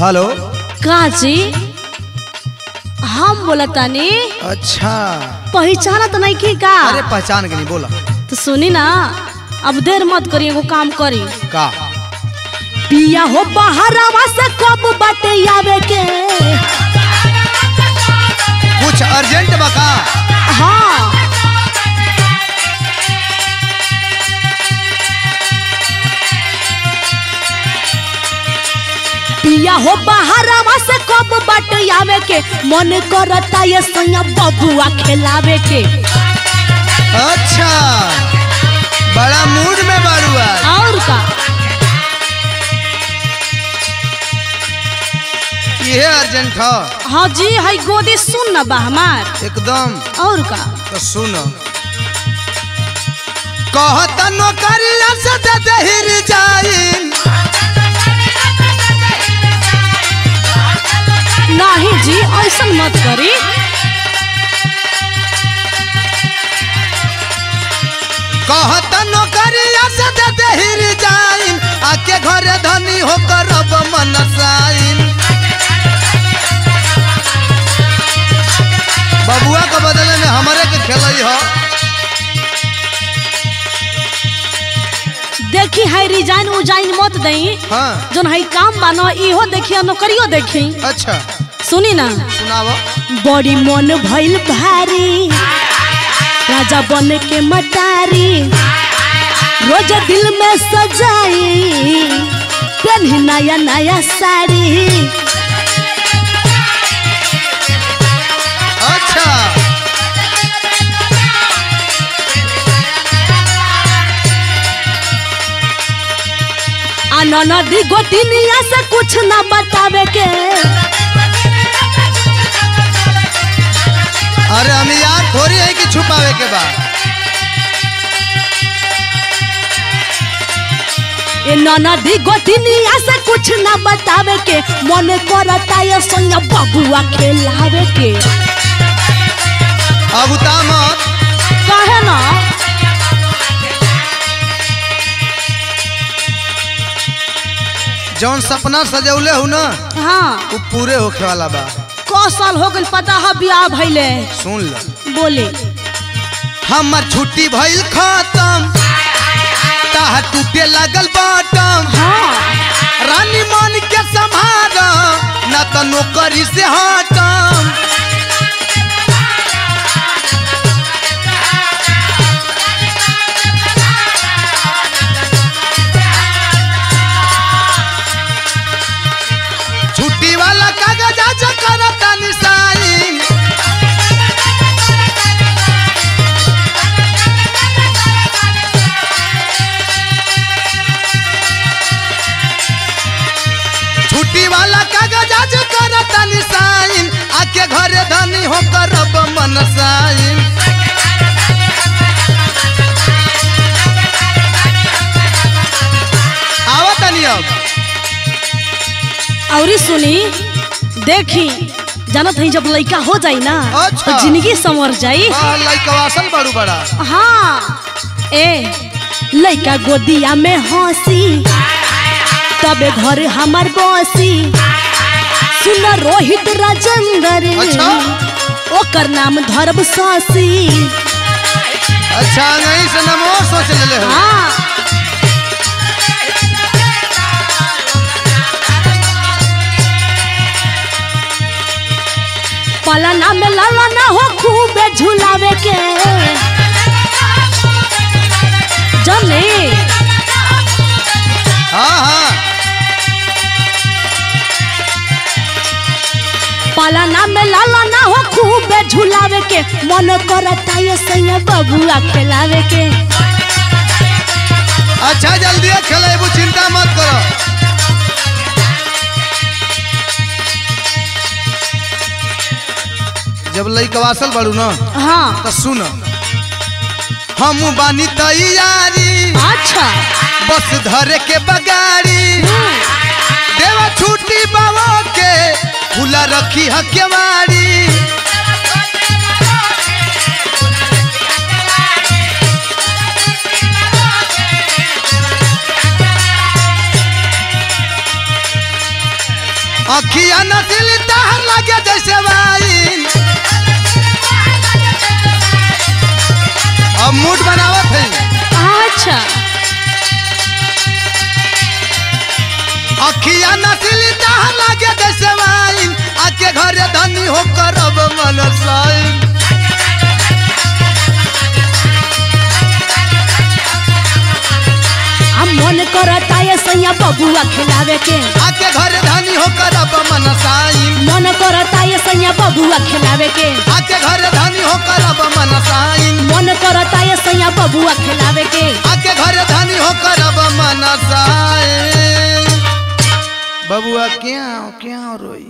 Hello. काजी हम बोलतानी अच्छा। पहचाना तो नहीं की का? अरे पहचान के नहीं बोला। तो सुनी ना अब देर मत करी एगो काम करी। का? पिया हो बहरावा से कब बाटे आवे के? कुछ अर्जेंट बका हाँ। हो बहरावा से कब बाटे आवे के। मन करता ये सैया बबुआ खिलावे के। अच्छा बड़ा मूड में बारू आज और का। ये अर्जेंट है हाँ जी है गोदी सुन ना बा हमार। एकदम। और का। तो सुन। कहता नौकरिया से दे। करी कहता नौकरिया से दे दहिर जाइन आके घरे धनी होकर अब मनसाइन बबुआ के बदले में हमारे के खेलई हो। देखी है रिजाइन उजाइन मत दई। हाँ। जोन है काम बानो इहो देखी नौकरियो देखी। अच्छा। सुनी ना। बड़ी मन भइल भारी। राजा बन के मटारी। रोज दिल में सजाई। पहनी नया नया साड़ी। अच्छा। नदी गोतिनिया से कुछ ना बतावे के। अरे हम यार थोड़ी है कि छुपावे के बाद। ए नदी गोतिनिया से कुछ ना बतावे के मन करता ये संग बबुआ खेलावे के। अब मत। कहे ना? जौन सपना सजौले हूँ ना हाँ। वो पूरे होखे वाला बा। क साल हो गइल पता है बियाह भैले सुन ल। बोले। हमर छुट्टी भइल खत्म। ताहा टूटे लागल बटम। हाँ। रानी मान के संभाल न त नौकरी से हटम हो करब मन साइन आवत तनी अब। और सुनी देखी जानत है जब लड़का हो जाई ना अच्छा। तो ज़िंदगी संवर जाई। हाँ बड़ू बड़ा। हाँ ए लड़का गोदिया में हँसी तबे घर हमार बसी। सुन रोहित राजेंद्र। अच्छा। ओकर नाम धरब सासी। अच्छा नहीं से नमो सोच ले हो। पलाना में लाला ना हो खूबे झुलावे के। जने। हाँ हाँ। पलाना में लाला ना हो खूबे झुलावे के। मन करता ये सैया बबुआ खिलावे के। अच्छा जल्दी खेलेबू चिंता मत करो। जब लइकवासल बड़ू ना हाँ। तो सुन। हम बानी तैयारी। अच्छा। बस धरे के बगाड़ी। देवा छुट्टी बाबा के। खुला रखी हकेवाड़ी नसीली तहर लगे जैसे वाइन अब मूड बनावत है अच्छा। अखिया नसीली तहर लगे जैसे घरे धनी होकर अब साइन मन करता ये सैया बबुआ खिलावे के। आके घरे धनी होकर अब मन साइन मन करता ये सैया बबुआ खिलावे के। आके घरे धनी होकर अब मन साइन मन करता ये सैया बबुआ खिलावे के। आके घरे धनी होकर अब मन साइन बबुआ क्या क्या रोई?